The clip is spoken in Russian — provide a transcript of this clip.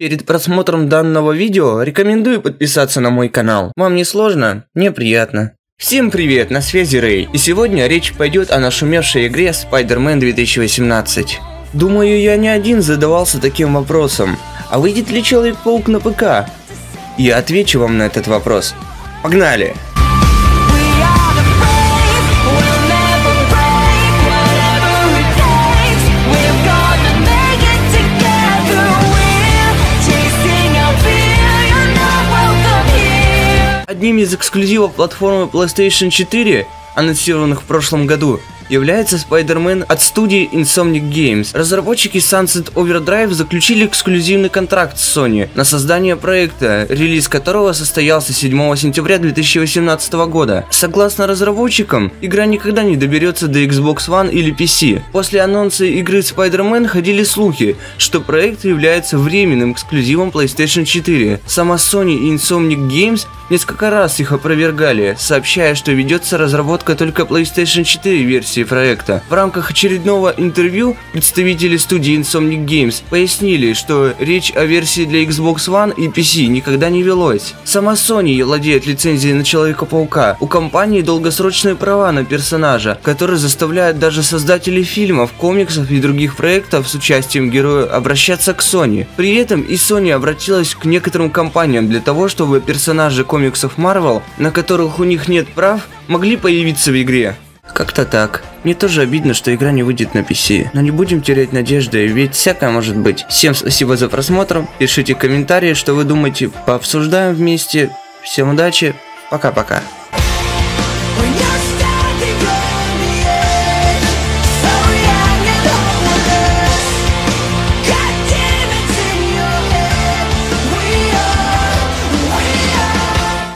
Перед просмотром данного видео рекомендую подписаться на мой канал. Вам не сложно? Мне приятно. Всем привет, на связи Рэй, и сегодня речь пойдет о нашумевшей игре Spider-Man 2018. Думаю, я не один задавался таким вопросом, а выйдет ли Человек-паук на ПК? Я отвечу вам на этот вопрос. Погнали! Одним из эксклюзивов платформы PlayStation 4, анонсированных в прошлом году, является Spider-Man от студии Insomniac Games. Разработчики Sunset Overdrive заключили эксклюзивный контракт с Sony на создание проекта, релиз которого состоялся 7 сентября 2018 года. Согласно разработчикам, игра никогда не доберется до Xbox One или PC. После анонса игры Spider-Man ходили слухи, что проект является временным эксклюзивом PlayStation 4. Сама Sony и Insomniac Games несколько раз их опровергали, сообщая, что ведется разработка только PlayStation 4 версии проекта. В рамках очередного интервью представители студии Insomniac Games пояснили, что речь о версии для Xbox One и PC никогда не велось. Сама Sony владеет лицензией на Человека-паука. У компании долгосрочные права на персонажа, которые заставляют даже создателей фильмов, комиксов и других проектов с участием героя обращаться к Sony. При этом и Sony обратилась к некоторым компаниям для того, чтобы персонажи комиксов Marvel, на которых у них нет прав, могли появиться в игре. Как-то так. Мне тоже обидно, что игра не выйдет на PC. Но не будем терять надежды, ведь всякое может быть. Всем спасибо за просмотр. Пишите комментарии, что вы думаете. Пообсуждаем вместе. Всем удачи. Пока-пока.